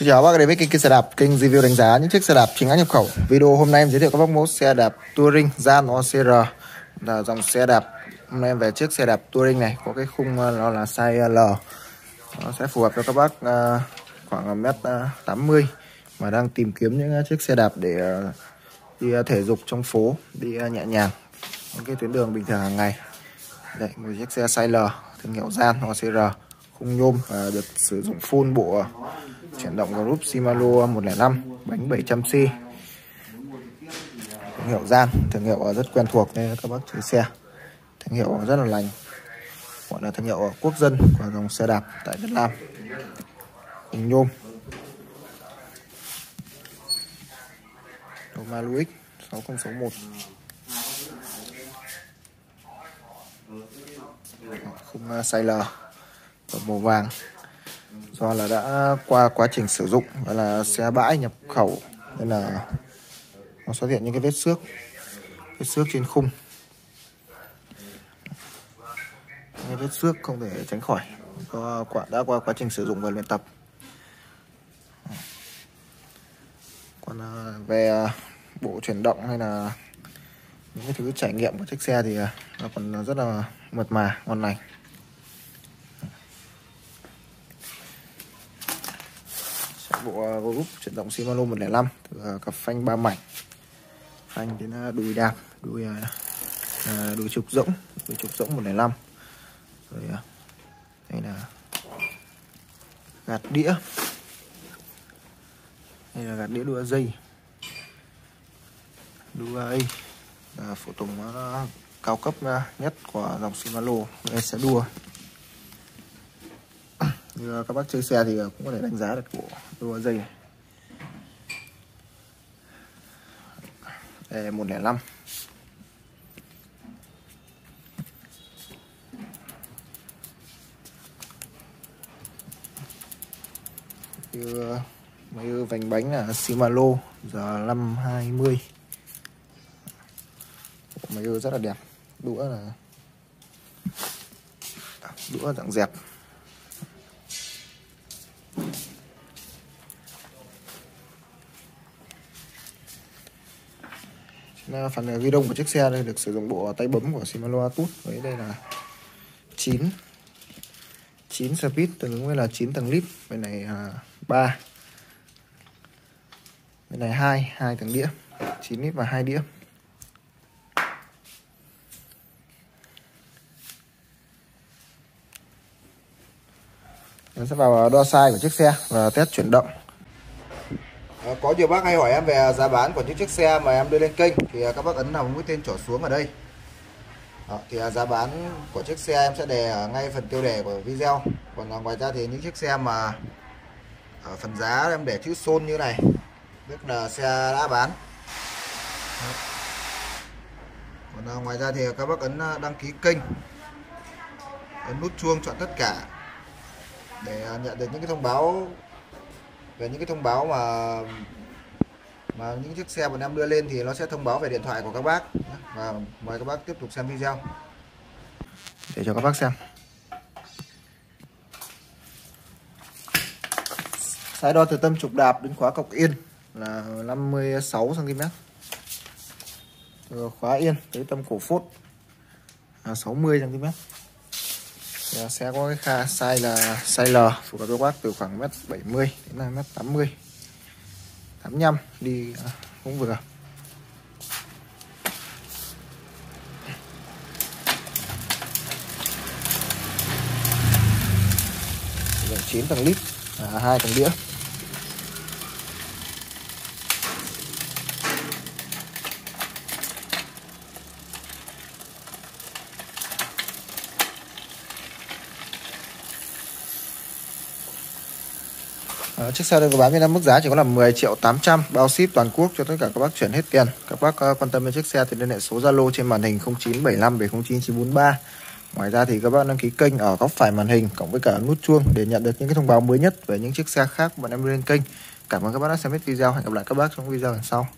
Xin chào các bác đến với kênh, kênh xe đạp, kênh review đánh giá những chiếc xe đạp chính hãng nhập khẩu. Video hôm nay em giới thiệu các bác mẫu xe đạp Touring Gian OCR là dòng xe đạp. Hôm nay em về chiếc xe đạp Touring này có cái khung ờ, nó là size L. Nó sẽ phù hợp cho các bác uh, khoảng mét ờ, tám mươi mà đang tìm kiếm những ờ, chiếc xe đạp để uh, đi thể dục trong phố, đi nhẹ nhàng những cái tuyến đường bình thường hàng ngày. Đây, một chiếc xe size L, thương hiệu Gian OCR khung nhôm và được sử dụng full bộ chuyển động group Shimano 105 bánh 700C thương hiệu gian, thương hiệu ờ, rất quen thuộc nên các bác chơi xe. Thương hiệu rất là lành. Gọi là thương hiệu ờ, quốc dân của dòng xe đạp tại Việt Nam. Hình nhôm. Roma Luix 6061 khung size L màu vàng do là đã qua quá trình sử dụng hay là xe bãi nhập khẩu, nên là nó xuất hiện những cái vết xước vết xước trên khung. Những vết xước không thể tránh khỏi, do quả đã qua quá trình sử dụng và luyện tập. Còn à, về à, bộ chuyển động hay là những cái thứ trải nghiệm của chiếc xe thì à, nó còn rất là mượt mà, ngon lành. Bộ group chuyển động Shimano 105 từ cặp phanh ba mảnh. Phanh đến à, đùi đạp, đùi à, à, đùi trục rỗng, đùi trục rỗng 105 rồi đây là gạt đĩa. Đây là gạt đĩa đua dây. Đua A là phụ tùng nó cao cấp nhất của dòng Shimano sẽ đua như các bác chơi xe thì cũng có thể đánh giá được bộ đua dây này. đây là 105 như mấy vành bánh là Shimano, giờ 520 mấy rất là đẹp. Đũa là đũa dạng dẹp. Phần ghi đông của chiếc xe đây được sử dụng bộ tay bấm của Shimano Atut với đây là 9 9 speed tương ứng với là 9 tầng lip bên này à, 3 bên này 2 2 tầng đĩa. 9 lip và 2 đĩa. Mình sẽ vào à, đo size của chiếc xe và test chuyển động. Ờ, có nhiều bác hay hỏi em về giá bán của những chiếc xe mà em đưa lên kênh. Thì à, các bác ấn vào mũi tên trỏ xuống ở đây. Đó, thì à, giá bán của chiếc xe em sẽ đề ở ngay phần tiêu đề của video. Còn à, ngoài ra thì những chiếc xe mà ở phần giá em để chữ xôn như này tức là xe đã bán. Còn à, ngoài ra thì các bác ấn à, đăng ký kênh ấn nút chuông chọn tất cả để nhận được những cái thông báo về những cái thông báo mà mà những chiếc xe bọn em đưa lên thì nó sẽ thông báo về điện thoại của các bác và mời các bác tiếp tục xem video để cho các bác xem Sai đo từ tâm trục đạp đến khóa cọc yên là 56 cm. Từ khóa yên tới tâm cổ phốt là 60 cm. Thì sẽ có cái kha size là size L phù hợp các bác từ khoảng mét 70 đến là mét 80 85 đi à, cũng vừa. Dạ, chín tầng lít à, hai tầng đĩa. Đó, chiếc xe đây có bán với mức giá chỉ có là 10 triệu 800 bao ship toàn quốc cho tất cả các bác chuyển hết tiền. Các bác uh, quan tâm đến chiếc xe thì liên hệ số Zalo trên màn hình 0975 709 943. Ngoài ra thì các bác đăng ký kênh ở góc phải màn hình cộng với cả nút chuông để nhận được những cái thông báo mới nhất về những chiếc xe khác bọn em lên kênh. Cảm ơn các bác đã xem hết video. Hẹn gặp lại các bác trong video lần sau.